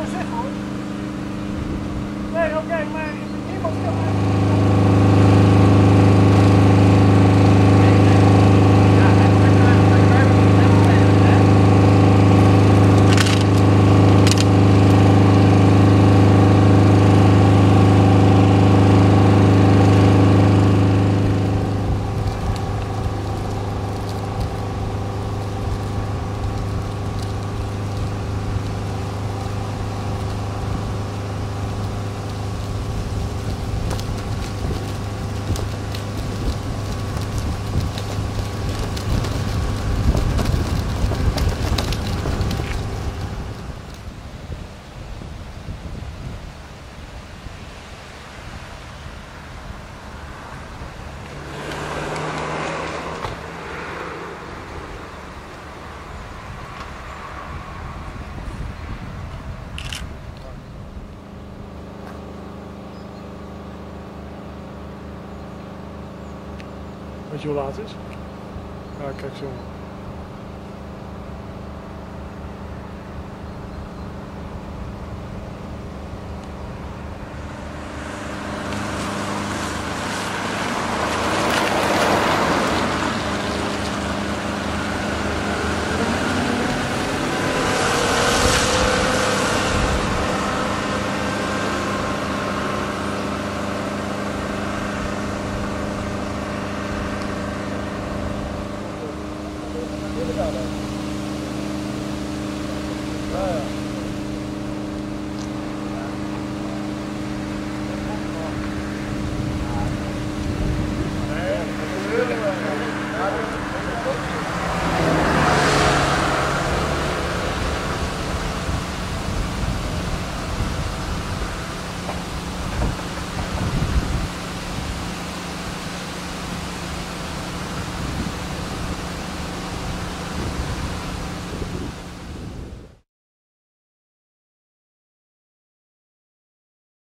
gewoon zeggen hoor. Nee, oké, okay, maar niemand kan Weet je hoe laat het is? Ja, kijk zo.